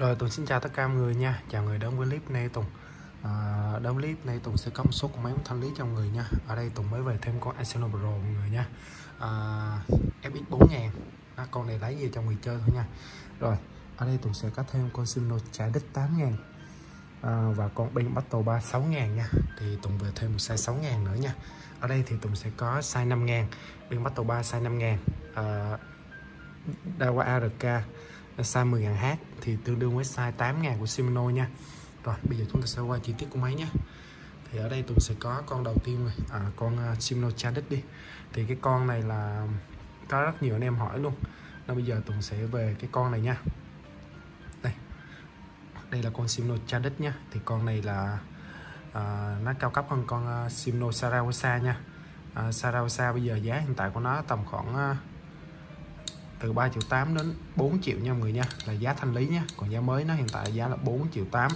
Rồi Tùng xin chào tất cả mọi người nha. Chào người đến với clip này Tùng. Ờ, à, Đến clip này Tùng sẽ có một số con máy thanh lý cho mọi người nha. Ở đây Tùng mới về thêm con Arsenal Pro mọi người nha. À, FX 4000 à, Con này lấy về cho người chơi thôi nha. Rồi ở đây Tùng sẽ có thêm con Arsenal trái đích 8000 à, ờ, Và con Ben Battle 3 6000 nha. Thì Tùng về thêm một size 6000 nữa nha. Ở đây thì Tùng sẽ có size 5000 Ben Battle 3 size 5000 à, ờ, Dawa ARK size 10.000H thì tương đương với size 8.000 của Shimano nha. Rồi bây giờ chúng ta sẽ qua chi tiết của máy nhé. Thì ở đây Tùng sẽ có con đầu tiên rồi. À, con uh, Shimano Chadit đi. Thì cái con này là có rất nhiều anh em hỏi luôn. Nên bây giờ Tùng sẽ về cái con này nha. Đây. Đây là con Shimano Chadit nha. Thì con này là à, nó cao cấp hơn con uh, Shimano Sarawasa nha. À, Sarawasa bây giờ giá hiện tại của nó tầm khoảng uh, từ 3 triệu 8 đến 4 triệu nha mọi người nha là giá thanh lý nha. Còn giá mới nó hiện tại giá là 4 triệu 8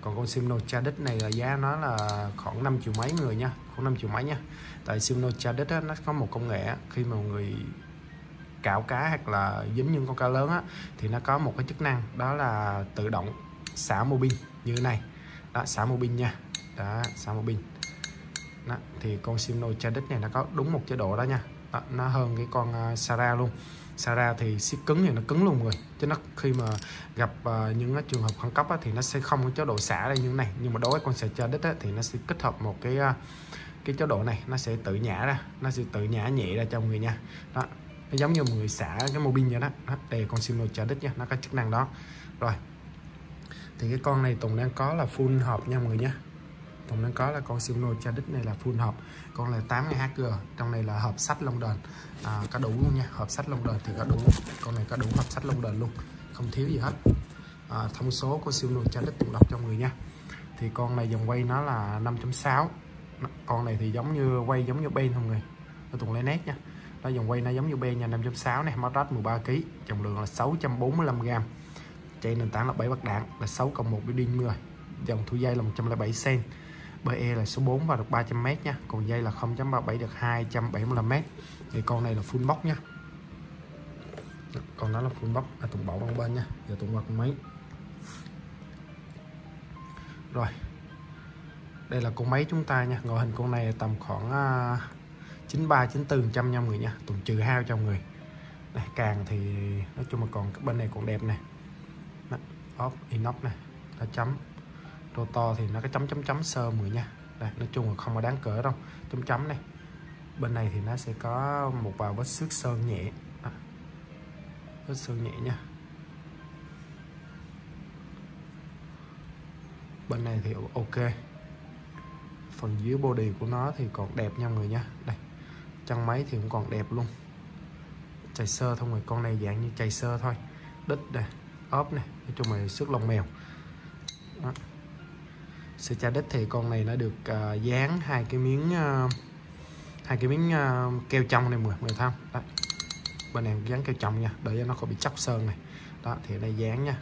còn con Simno Chadit này là giá nó là khoảng 5 triệu mấy người nha khoảng 5 triệu mấy nha. Tại Simno Chadit á, nó có một công nghệ khi mà người cạo cá hoặc là dính những con cá lớn á, thì nó có một cái chức năng đó là tự động xả mô bin như thế này. Đó xả mô bin nha. Đó xả mô bin đó, thì con Simno Chadit này nó có đúng một chế độ đó nha. Đó, nó hơn cái con à, Sara luôn. Sara thì ship cứng thì nó cứng luôn người. Chứ nó khi mà gặp uh, những uh, trường hợp khẩn cấp á, thì nó sẽ không có chế độ xả đây như thế này. Nhưng mà đối với con sợi đít á, thì nó sẽ kết hợp một cái uh, cái chế độ này nó sẽ tự nhả ra nó sẽ tự nhả nhẹ ra cho người nha. Đó nó giống như người xả cái mô bin vậy đó, đó đây con Simo đít nha nó có chức năng đó. Rồi thì cái con này Tùng đang có là full hộp nha mọi người nha. Tùng đang có là con siêu nồi cha đích này là full hộp con là 8 HG trong này là hộp sắt lông đờn à, có đủ luôn nha hộp sắt lông đờn thì có đủ con này có đủ hộp sắt lông đờn luôn không thiếu gì hết. À, thông số của siêu nồi cha đích Tùng đọc cho người nha. Thì con này dòng quay nó là 5.6 con này thì giống như quay giống như bên không người? Nó Tùng lấy nét nha. Nó dòng quay nó giống như bên nha 5.6 này mát 13 kg trọng lượng là 645 g chạy nền tảng là 7 bạc đạn là 6 cộng 1 building người dòng thu dây là 107 cm BE là số 4 và được 300m nha. Còn dây là 0.37 được 275m thì con này là full box nha. Còn đó là full box là tụng bảo bằng bên nha. Giờ tụng vào máy. Rồi. Đây là con máy chúng ta nha. Ngoại hình con này tầm khoảng uh, 93 94 trăm nha mọi người nha. Tụng trừ hao cho người. Này càng thì nói chung là còn bên này còn đẹp này off inox này đã chấm rotor thì nó có chấm chấm chấm sơ người nha. Đây nói chung là không có đáng cỡ đâu. Chấm chấm này. Bên này thì nó sẽ có một vài vết xước sơn nhẹ. À, vết sơn nhẹ nha. Bên này thì ok. Phần dưới body của nó thì còn đẹp nha người nha. Đây chân máy thì cũng còn đẹp luôn. Chạy sơ thôi người con này dạng như chạy sơ thôi. Đít này ốp này. Nói chung là sức lông mèo. Đó. Sơ cha đít thì con này nó được uh, dán hai cái miếng uh, hai cái miếng uh, keo trong này mọi người thấy không đó. bên này dán keo trong nha để cho nó không bị chóc sơn này. Đó thì đây dán nha.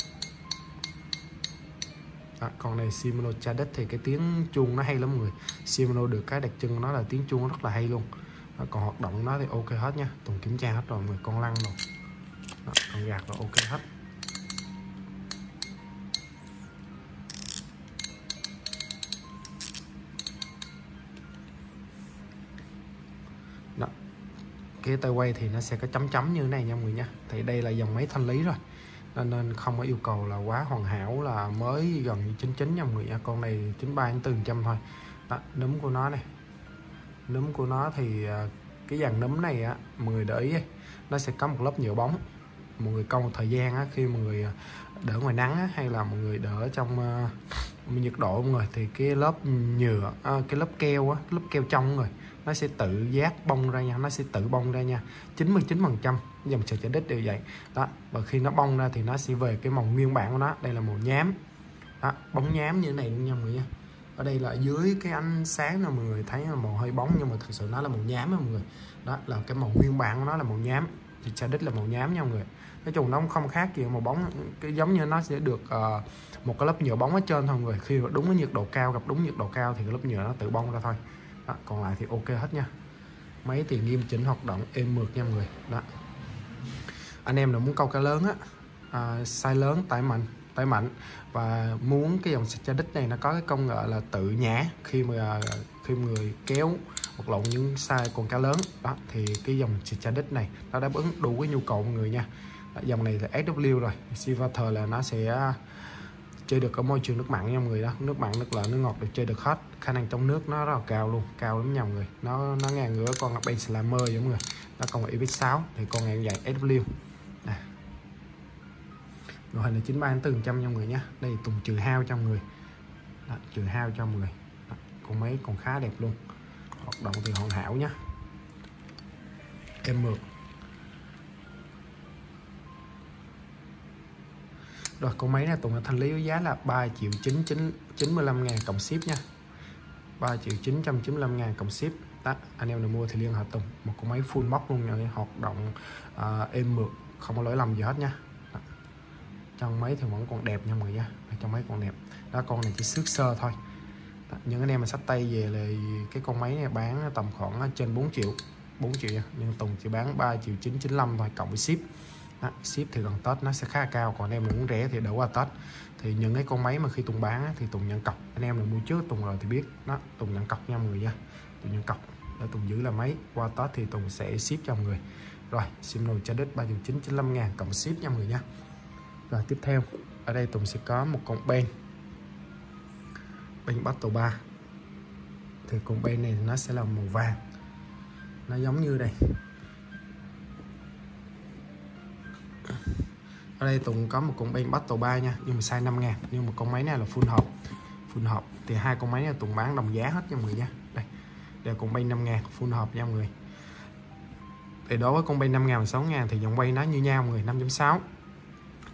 Đó, con này Shimano đất thì cái tiếng chuông nó hay lắm mọi người. Shimano được cái đặc trưng nó là tiếng chuông rất là hay luôn. Đó, còn hoạt động nó thì ok hết nha. Tùng kiểm tra hết rồi mọi người con lăn rồi. Đó, con gạt rồi ok hết. Cái tay quay thì nó sẽ có chấm chấm như thế này nha mọi người nha. Thì đây là dòng máy thanh lý rồi. Nên, nên không có yêu cầu là quá hoàn hảo là mới gần như 99 nha mọi người nha. Con này 93 đến 400 thôi. Đó, núm của nó này. Núm của nó thì à, cái dàn núm này á mọi người để ý nó sẽ có một lớp nhựa bóng. Mọi người công một thời gian á, khi mọi người à, đỡ ngoài nắng á, hay là mọi người đỡ trong uh, nhiệt độ mọi người thì cái lớp nhựa à, cái lớp keo á lớp keo trong người nó sẽ tự giác bong ra nha nó sẽ tự bong ra nha 99 phần trăm dòng sợi chạy đít đều vậy. Đó và khi nó bong ra thì nó sẽ về cái màu nguyên bản của nó đây là màu nhám. Đó, bóng nhám như thế này nha mọi người nha. Ở đây là dưới cái ánh sáng là mọi người thấy là màu hơi bóng nhưng mà thực sự nó là màu nhám mọi người. Đó là cái màu nguyên bản của nó là màu nhám. Thì cha đất là màu nhám nha mọi người nói chung nó không khác gì màu bóng cái giống như nó sẽ được uh, một cái lớp nhựa bóng ở trên thôi. Người khi đúng cái nhiệt độ cao gặp đúng nhiệt độ cao thì cái lớp nhựa nó tự bong ra thôi. Đó, còn lại thì ok hết nha. Máy thì nghiêm chỉnh hoạt động êm mượt nha mọi người. Đó. Anh em nào muốn câu cá lớn á à, size lớn tải mạnh tay mạnh và muốn cái dòng Sachadix này nó có cái công nghệ là tự nhả khi mà khi người kéo hoặc lộn những size con cá lớn đó thì cái dòng Sachadix này nó đáp ứng đủ cái nhu cầu mọi người nha. Dạ, dòng này là SW rồi. Sivater là nó sẽ à, chơi được ở môi trường nước mặn nha mọi người đó. Nước mặn nước lợ nước ngọt được chơi được hết. Khả năng trong nước nó rất là cao luôn cao lắm nha mọi người. Nó nó ngang ngửa con Ben Slammer giống mọi người. Nó còn là ibis 6 thì con này dạng SW nè. Loại hình là 93 4 trăm nha mọi người nhé đây tùng trừ hao cho mọi người. Đó, trừ hao cho mọi người. Đó, con mấy còn khá đẹp luôn. Hoạt động thì hoàn hảo nhá. Em mượt. Rồi con máy này Tùng đã thanh lý với giá là 3 triệu 995 ngàn cộng ship nha. 3 triệu 995 ngàn cộng ship. Đó, anh em nào mua thì liên hệ Tùng. Một con máy full box luôn nha hoạt động uh, êm mượt không có lỗi lầm gì hết nha. Đó. trong máy thì vẫn còn đẹp nha mọi người nha. Trong máy còn đẹp. Đó con này chỉ xước sơ thôi. Đó, những anh em mà sắp tay về là cái con máy này bán tầm khoảng trên 4 triệu 4 triệu nha. nhưng Tùng chỉ bán 3 triệu 995 thôi cộng với ship đó, ship thì gần Tết nó sẽ khá cao. Còn em muốn rẻ thì đỡ qua Tết. Thì những cái con máy mà khi Tùng bán thì Tùng nhận cọc. Anh em là mua trước Tùng rồi thì biết. Đó Tùng nhận cọc nha mọi người nha. Tùng nhận cọc để Tùng giữ là máy. Qua Tết thì Tùng sẽ ship cho mọi người. Rồi sim nồi cho đích 3 9 95 ngàn cộng ship nha mọi người nha. Rồi tiếp theo. Ở đây Tùng sẽ có một con ben. Ben bắt tàu ba. Thì con ben này nó sẽ là màu vàng. Nó giống như đây. Ở đây Tùng có một con Ben Battle 3 nha, nhưng mà size 5 ngàn, nhưng mà con máy này là full hộp. Full hộp, thì hai con máy này Tùng bán đồng giá hết nha mọi người nha. Đây đều con Ben 5 ngàn, full hộp nha mọi người. Thì đối với con Ben 5 ngàn và 6 ngàn thì dòng quay nó như nhau mọi người 5.6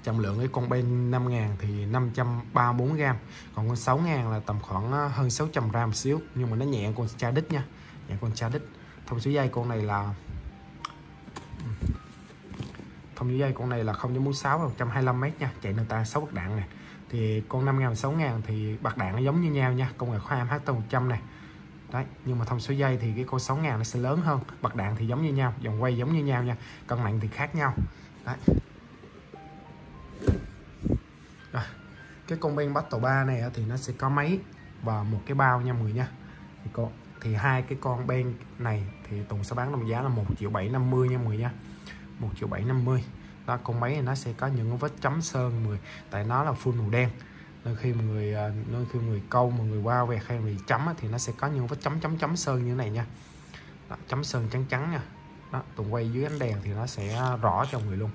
trọng lượng cái con Ben 5 ngàn thì 534 gram, còn con 6 ngàn là tầm khoảng ờ, hơn 600 gram một xíu, nhưng mà nó nhẹ con cha đích nha, nhẹ con cha đích thông số dây con này là thông số dây con này là 0.46 125 m nha. Chạy nền ta 6 bạc đạn này thì con 5 ngàn 6 ngàn thì bạc đạn nó giống như nhau nha. Công nghệ khoa MHT 100 này đấy, nhưng mà thông số dây thì cái con 6 ngàn nó sẽ lớn hơn. Bạc đạn thì giống như nhau dòng quay giống như nhau nha. Cân nặng thì khác nhau. Đấy. Rồi, cái con bên bắt tàu 3 này thì nó sẽ có máy và một cái bao nha mọi người nha. Thì con, thì hai cái con bên này thì Tùng sẽ bán đồng giá là 1 triệu 750 nha mọi người nha. 1 triệu 750 đó con máy này nó sẽ có những vết chấm sơn người tại nó là full màu đen. Nên khi mọi người à, nên khi mọi người câu mọi người qua về hay người chấm thì nó sẽ có những vết chấm chấm chấm sơn như thế này nha. Đó, chấm sơn trắng trắng nha. Đó, tùng quay dưới ánh đèn thì nó sẽ rõ cho người luôn.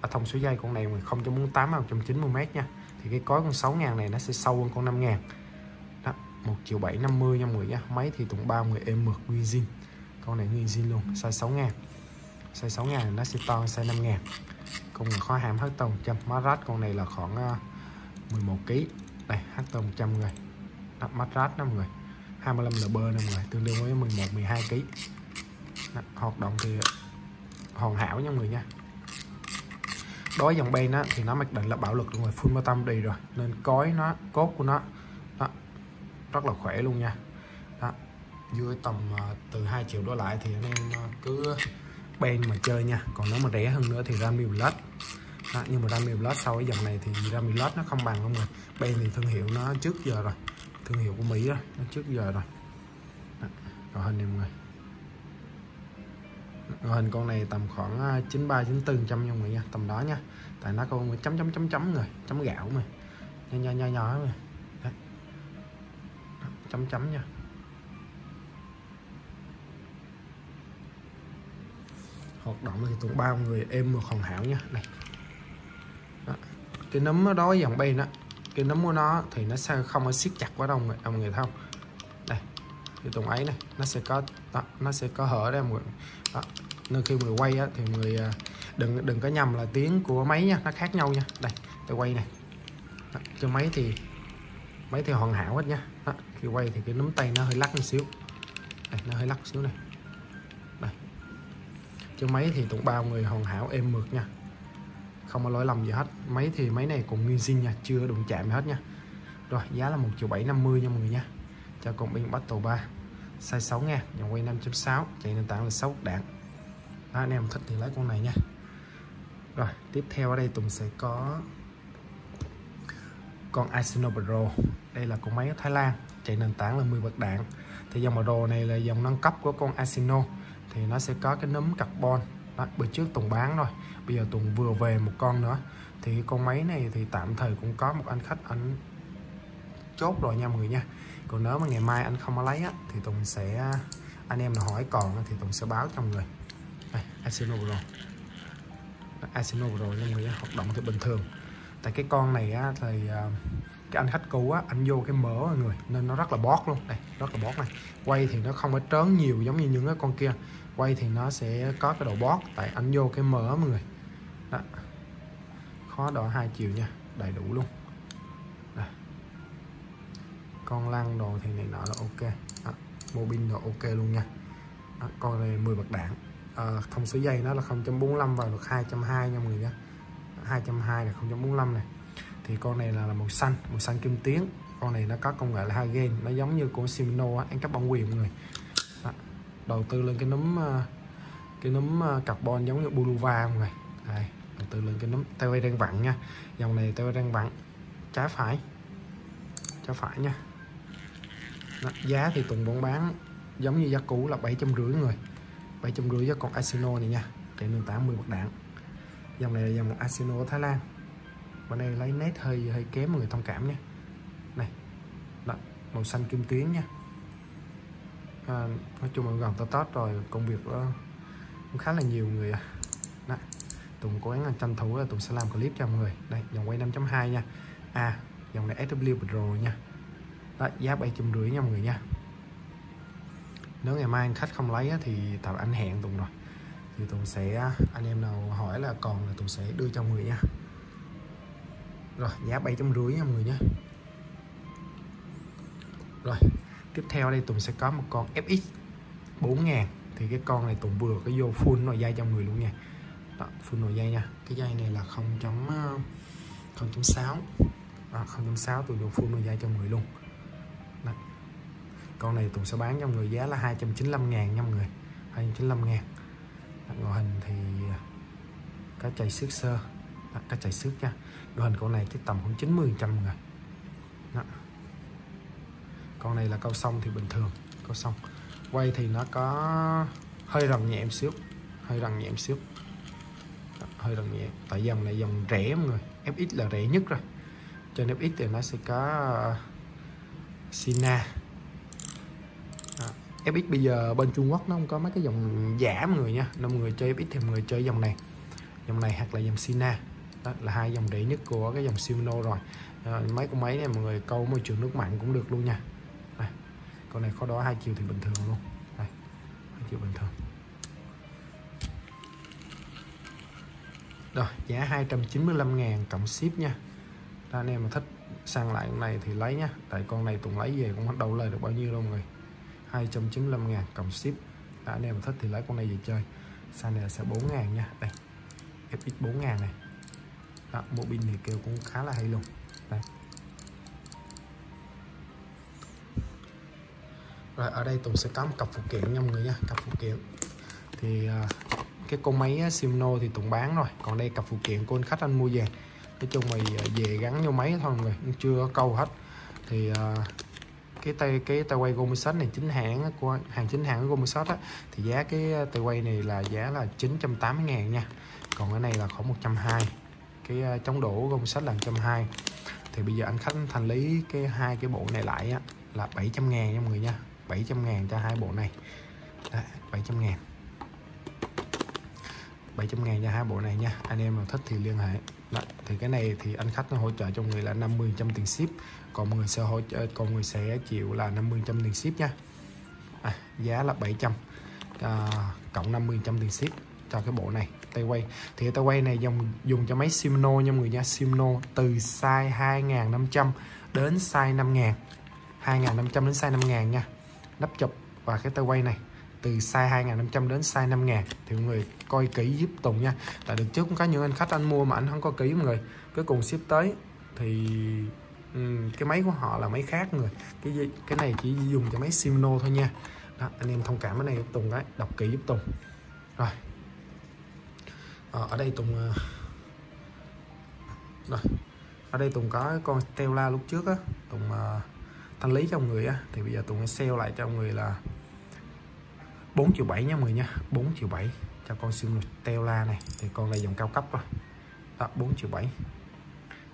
Ở thông số dây con này 0.48 190 m nha. Thì cái cối con 6 ngàn này nó sẽ sâu hơn con 5 ngàn. Đó 1 triệu 750 nha mọi người nha máy thì tùng bao người em mượt nguyên zin. Con này nguyên zin luôn size 6 ngàn size 6 ngàn nó sẽ to size 5 ngàn. Cùng kho hàm hết tông trăm. Rát con này là khoảng ờ, 11 kg đây hết tông 100 người. Rát 5 người. 25 lb 5 người tương đương với 11 12 kg đó, hoạt động thì hoàn hảo nha mọi người nha. Đối với dòng bên á thì nó mặc định là bạo lực rồi full tâm đi rồi. Nên cối nó cốt của nó đó, rất là khỏe luôn nha. Đó dưới tầm ờ, từ 2 triệu đổ lại thì anh em ờ, cứ ben mà chơi nha. Còn nếu mà rẻ hơn nữa thì Rami Plus đó, nhưng mà Rami Plus sau cái dòng này thì Rami Plus nó không bằng không rồi. Ben thì thương hiệu nó trước giờ rồi. Thương hiệu của Mỹ đó nó trước giờ rồi. Đó, còn hình này mọi người. Rồi hình con này tầm khoảng à, 93 94 trăm nha mọi người nha tầm đó nha. Tại nó con chấm chấm chấm chấm rồi chấm gạo mà. Nhỏ nhỏ nhỏ nhỏ rồi. Chấm chấm nha. Hoạt động thì tụi ba người êm một hoàn hảo nha. Này. Đó. cái nấm đó dòng bay đó cái nấm của nó thì nó sẽ không có siết chặt quá đâu người, mọi người thấy không? Đây. Cái tùng ấy này nó sẽ có đó, nó sẽ có hở đây mọi người. Đó. nên khi người quay á, thì người à, đừng đừng có nhầm là tiếng của máy nha nó khác nhau nha. Đây tôi quay này. Đó. cho máy thì máy thì hoàn hảo hết nha. Đó. khi quay thì cái nấm tay nó hơi lắc một xíu. Đây, nó hơi lắc một xíu này chứ máy thì tụng bao người hoàn hảo êm mượt nha. Không có lỗi lầm gì hết. Máy thì máy này cũng nguyên zin nha chưa đụng chạm hết nha. Rồi giá là 1 triệu 750 nha mọi người nha. Cho con pin Battle 3 size 6 nha dòng quay 5.6 chạy nền tảng là 6 đạn. Đó, anh em thích thì lấy con này nha. Rồi tiếp theo ở đây Tùng sẽ có con Asino Pro. Đây là con máy ở Thái Lan chạy nền tảng là 10 bậc đạn. Thì dòng Pro này là dòng nâng cấp của con Asino thì nó sẽ có cái nấm carbon. Đó, bữa trước Tùng bán rồi bây giờ Tùng vừa về một con nữa. Thì con máy này thì tạm thời cũng có một anh khách anh chốt rồi nha mọi người nha. Còn nếu mà ngày mai anh không có lấy á, thì Tùng sẽ anh em nào hỏi còn thì Tùng sẽ báo cho mọi người. Đây Asino rồi. Asino rồi nha mọi người nha hoạt động thì bình thường. Tại cái con này á, thì à, cái anh khách cũ á anh vô cái mỡ mọi người nên nó rất là bót luôn đây rất là bót này quay thì nó không có trớn nhiều giống như những cái con kia quay thì nó sẽ có cái độ bót tại anh vô cái mỡ mọi người đó. khó đỏ hai chiều nha đầy đủ luôn đây. con lăn đồ thì này nọ là ok đó. mô pin đồ ok luôn nha đó. con này 10 bậc đạn à, thông số dây nó là 0.45 và được 220 nha mọi người nha 220 là 0.45 này thì con này là, là màu xanh màu xanh kim tuyến con này nó có công nghệ là hai gen nó giống như của Shimano á, ăn cắp bản quyền mọi người. Đó. đầu tư lên cái núm ờ, cái núm ờ, carbon giống như Buluva mọi người. Đây đầu tư lên cái núm teo đang vặn nha. Dòng này teo đang vặn. Trái phải. Trái phải nha. Đó. giá thì Tùng vẫn bán giống như giá cũ là bảy trăm rưỡi người. bảy trăm rưỡi cho con Asino này nha. Chạy nền tảng 10 bậc đạn. Dòng này là dòng Asino ở Thái Lan bên đây lấy nét hơi hơi kém mọi người thông cảm nhé. Này đó, màu xanh kim tuyến nha. À, nói chung là gần to tót rồi công việc đó cũng khá là nhiều người à. Đó. Tùng cố gắng là tranh thủ là Tùng sẽ làm clip cho mọi người. Đây dòng quay 5.2 nha. À dòng này SW Pro nha. Đó, giá bảy trăm rưỡi nha mọi người nha. Nếu ngày mai anh khách không lấy thì tạm anh hẹn Tùng rồi. Thì Tùng sẽ anh em nào hỏi là còn là Tùng sẽ đưa cho mọi người nha rồi giá bảy trăm rưỡi nha mọi người nhé rồi tiếp theo đây Tùng sẽ có một con FX 4000 thì cái con này Tùng vừa cái vô full nội dây cho người luôn nha. Đó, full nội dây nha. Cái dây này là 0.6 à, 0.6 Tùng vô full nội dây cho người luôn. Đó. con này Tùng sẽ bán cho người giá là 295 ngàn nha mọi người. 295 ngàn. Ngồi hình thì ờ, có chạy xước sơ đó, có chạy xước nha. Đội hình con này cái tầm khoảng 90 trăm người đó. con này là câu sông thì bình thường câu sông. Quay thì nó có hơi rần nhẹ em xíu hơi rần nhẹ em xíu. Đó, hơi rần nhẹ. Tại dòng này dòng rẻ mọi người FX là rẻ nhất rồi. Trên FX thì nó sẽ có ờ, Sina. Đó. FX bây giờ bên Trung Quốc nó không có mấy cái dòng giả mọi người nha. Nên mọi người chơi FX thì mọi người chơi dòng này. Dòng này hoặc là dòng Sina đó là hai dòng đệ nhất của cái dòng Shimano rồi. À, mấy con máy này mọi người câu môi trường nước mặn cũng được luôn nha. Đây. con này khó đó hai chiều thì bình thường luôn. Đây hai chiều bình thường. Rồi giá 295 ngàn cộng ship nha. Đó, anh em mà thích sang lại con này thì lấy nha. Tại con này Tùng lấy về cũng bắt đâu lời được bao nhiêu đâu mọi người. 295 ngàn cộng ship. Đó, anh em mà thích thì lấy con này về chơi. Sang này là sẽ 4 ngàn nha. Đây FX 4 ngàn này đó, bộ pin thì kêu cũng khá là hay luôn. Đây. Rồi ở đây Tùng sẽ có một cặp phụ kiện nha mọi người nha cặp phụ kiện. Thì à, cái con máy Simno thì Tùng bán rồi còn đây cặp phụ kiện của anh khách anh mua về. Nói chung mày à, về gắn vô máy thôi mọi người chưa có câu hết. Thì à, cái tay cái tay quay Gomisat này chính hãng của hàng chính hãng của Gomisat á thì giá cái tay quay này là giá là 980 ngàn nha. Còn cái này là khoảng 120 cái ờ, chống đổ gông sách là 120 thì bây giờ anh khách thành lý cái hai cái bộ này lại á, là 700 ngàn nha mọi người nha. 700 ngàn cho hai bộ này. Đấy, 700 ngàn. 700 ngàn cho hai bộ này nha. Anh em nào thích thì liên hệ. Đó, thì cái này thì anh khách nó hỗ trợ cho người là 50 trăm tiền ship còn người sẽ hỗ trợ còn người sẽ chịu là 50 trăm tiền ship nha. À, giá là 700 à, cộng 50 trăm tiền ship cho cái bộ này tay quay thì tay quay này dùng dùng cho máy Shimano nha mọi người nha. Shimano từ size 2500 đến size 5000 2500 đến size 5000 nha. Nắp chụp và cái tay quay này từ size 2500 đến size 5000 thì mọi người coi kỹ giúp Tùng nha. Tại được trước cũng có những anh khách anh mua mà anh không có kỹ mọi người. Cuối cùng ship tới thì um, cái máy của họ là máy khác người. Cái cái này chỉ dùng cho máy Shimano thôi nha. Đó, anh em thông cảm cái này giúp Tùng đấy đọc kỹ giúp Tùng. Rồi à, ở đây Tùng ờ, rồi ở đây Tùng có con Stella lúc trước á. Tùng uh, thanh lý cho người á. Thì bây giờ Tùng sale lại cho người là 4 triệu 7 nha mọi người nha. 4 triệu 7 cho con siêu Stella này. Thì con này dòng cao cấp rồi đó 4 triệu 7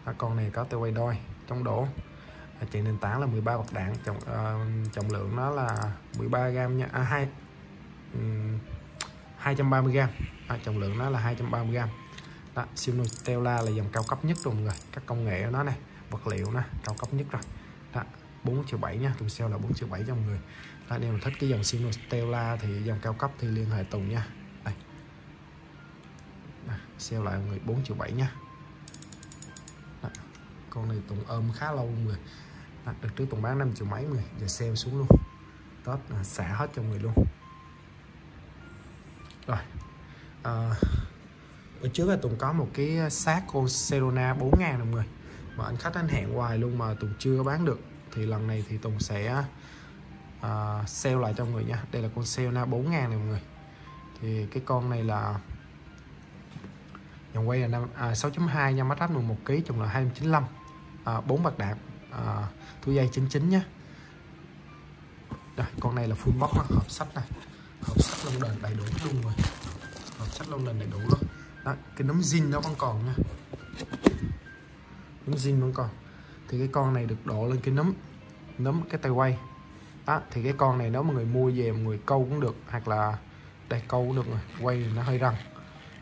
đó, con này có tiêu quay đôi trong đổ. Chạy nền tảng là 13 bọc đạn. Trọng uh, trọng lượng nó là 13 gram nha. À, 2 um, 230g à, trọng lượng nó là 230g. đó, siêu Stella là dòng cao cấp nhất rồi mọi người. Các công nghệ của nó này vật liệu nó cao cấp nhất rồi. Đó, 4 triệu 7 nha Tùng sale là 4 triệu 7 cho mọi người. Đó, nếu mà thích cái dòng siêu Stella thì dòng cao cấp thì liên hệ Tùng nha. Đây. Sale lại người 4 triệu 7 nha. Đó. con này Tùng ôm khá lâu mọi người. Đó, được trước Tùng bán 5 triệu mấy người giờ sale xuống luôn. Tết à, xả hết cho người luôn rồi. À, bữa trước là Tùng có một cái xác con Serona 4.000 đồng người mà anh khách anh hẹn hoài luôn mà Tùng chưa bán được. Thì lần này thì Tùng sẽ uh, sale lại cho mọi người nha. Đây là con Serona 4.000 này mọi người. Thì cái con này là dòng quay là 5, à, 6.2 nha mắt rách 11 kg trọng là 295 à, 4 bạc đạn. À, thu dây 99 nhé rồi con này là full box đó, hộp sách này hộp sắt lông đờn đầy đủ luôn rồi. Hộp sắt lông đờn đầy đủ luôn. Đó, cái nấm zin nó vẫn còn nha. Nấm zin vẫn còn. Thì cái con này được độ lên cái nấm nấm cái tay quay. Đó thì cái con này nếu mà người mua về người câu cũng được hoặc là đây câu cũng được rồi quay nó hơi răng.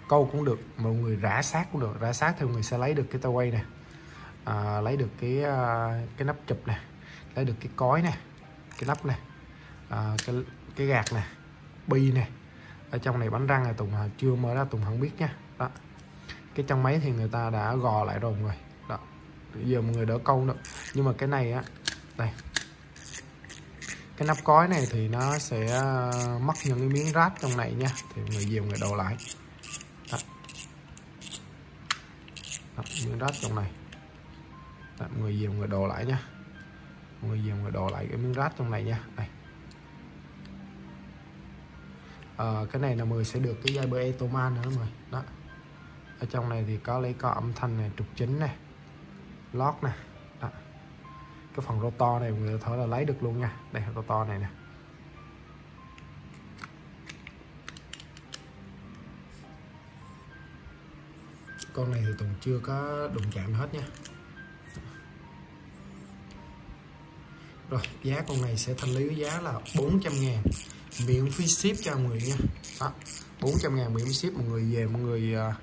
Câu cũng được mọi người rã sát cũng được. Rã sát thì người sẽ lấy được cái tay quay này à, lấy được cái à, cái nắp chụp này lấy được cái cói này cái nắp này à, cái cái gạt này bi này ở trong này bánh răng này tùng à, chưa mở ra tùng không biết nha. Đó. Cái trong máy thì người ta đã gò lại rồi người. Đó. Giờ mọi người đỡ câu nữa. Nhưng mà cái này á đây. Cái nắp cói này thì nó sẽ à, mất những cái miếng rát trong này nha. Thì người dìu người đổ lại. Đó. Đó, miếng rát trong này. Đó, người dìu người đổ lại nha. Người dìu người đổ lại cái miếng rát trong này nha. Đây à, cái này là người sẽ được cái dây bơ etoman nữa mọi người. Đó. Ở trong này thì có lấy có âm thanh này trục chính này lót nè đó. cái phần rotor này người thở là lấy được luôn nha. Đây rotor này nè. Con này thì Tùng chưa có đụng chạm hết nha. Rồi giá con này sẽ thanh lý với giá là 400 ngàn miễn phí ship cho mọi người nha. Đó, 400 ngàn miễn phí ship mọi người về mọi người uh,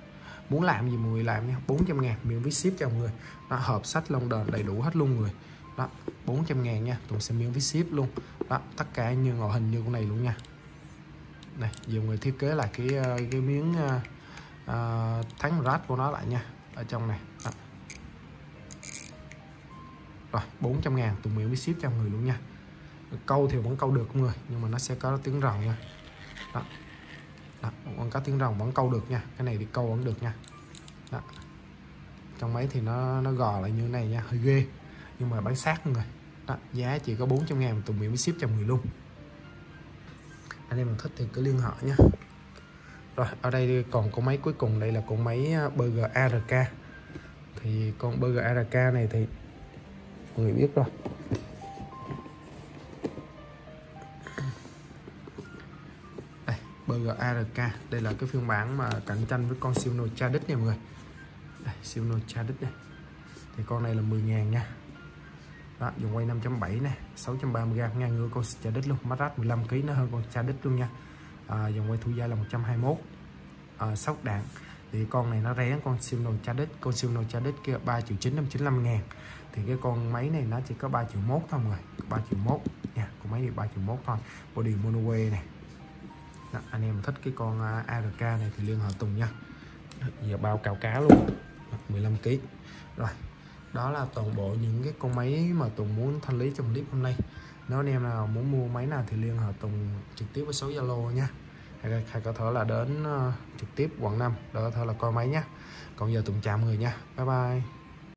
muốn làm gì mọi người làm nha. 400 ngàn miễn phí ship cho mọi người. Đó, hộp sách lông đền đầy đủ hết luôn người. Đó 400 ngàn nha tôi sẽ miễn phí ship luôn. Đó tất cả như ngoại hình như con này luôn nha. Này giờ người thiết kế lại cái à, cái miếng à, uh, uh, thắng rát của nó lại nha ở trong này. Đó. rồi 400 ngàn tụi miễn phí ship cho người luôn nha câu thì vẫn câu được mọi người nhưng mà nó sẽ có tiếng rồng nha. Đó. Đó, còn có tiếng rồng vẫn câu được nha. Cái này thì câu vẫn được nha. Đó. trong máy thì nó nó gò lại như này nha hơi ghê. Nhưng mà bán sát mọi người. Đó, giá chỉ có 400 ngàn tụi mới ship cho người luôn. Anh em mình thích thì cứ liên hệ nha. Rồi ở đây còn con máy cuối cùng đây là con máy ờ, Burger ARK thì con Burger ARK này thì mọi người biết rồi. Burger ARK đây là cái phiên bản mà cạnh tranh với con siêu nồi Chadix nha mọi người. Đây, siêu nồi Chadix này thì con này là 10 ngàn nha. Đó, dùng quay 5.7 này 630g ngang ngửa con Chadix luôn. Mắt 15 kg nó hơn con Chadix luôn nha. À, dòng quay thu gia là 121 à, sóc đạn. Thì con này nó rẻ con siêu nồi Chadix con siêu nồi Chadix kia 3 triệu 995 ngàn. Thì cái con máy này nó chỉ có 3 triệu mốt thôi mọi người. 3 triệu mốt nha con máy này 3 triệu mốt thôi. Body monoway này đó, anh em thích cái con à, ARK này thì liên hệ Tùng nha. Giờ bao cào cá luôn 15 kg rồi đó là toàn bộ những cái con máy mà Tùng muốn thanh lý trong clip hôm nay. Nếu anh em nào muốn mua máy nào thì liên hệ Tùng trực tiếp với số Zalo nha. Hay, hay có thể là đến uh, trực tiếp quận 5 đó có thể là coi máy nha. Còn giờ Tùng chào người nha. Bye bye.